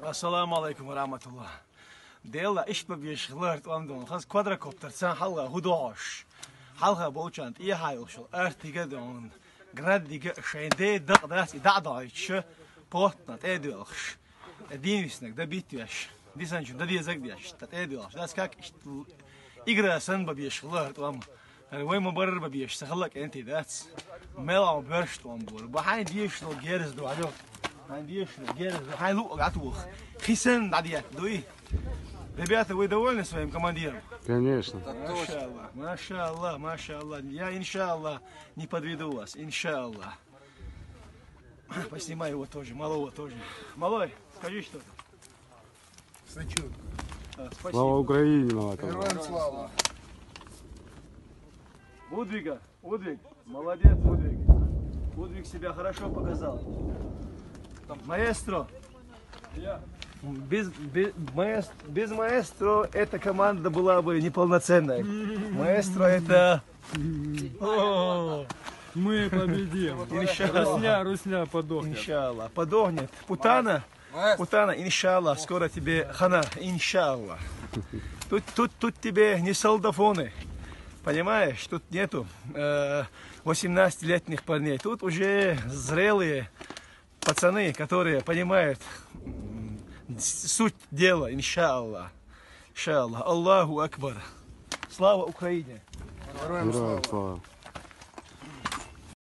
السلام عليكم ورحمة الله. دیالا اش ببیش خلرت وام دون خاص کوادرکوپتر سان حالا هدواش حالا باوچند یه حالش رو ارتیگه دون گردیگه شنده داد درستی داد دایش پرت نت ادیالش دینیس نگ دبیتیش دیسنجو دادی زگ دیش تا ادیالش داس کاک اگر اسن ببیش خلرت وام bish ghlart am. وين مبرر ببيش تخلك انت ذاتس ملا برشت وامبور بحين ديش لو جيرز دو عدو هاي ديش لو جيرز دو هاي لو قعتوخ خيسن عديات دوي ربيعته вы довольны своим командиром? Конечно. Маша Аллах, Маша Аллах, Маша Аллах. Я, иншаллах, не подведу вас, иншаллах. Поснимай его тоже, малого тоже. Малой, скажи что-то. Сачок. А, спасибо. Слава Украине, Малакова. Героям слава. Удвига, Удвиг, молодец, Удвиг. Удвиг себя хорошо показал. Маэстро. Без, без, маэстро, без маэстро эта команда была бы неполноценной. Маэстро это... О, Мы победим. Русня, русня подохнет. Иншаллах. Подохнет. Путана, Путана, иншаллах, скоро тебе хана, иншаллах. Тут, тут, тут тебе не солдафоны. Понимаешь, тут нету э, 18-летних парней. Тут уже зрелые пацаны, которые понимают суть дела, иншаллах. Иншаллах. Аллаху Акбар. Слава Украине. Героям слава.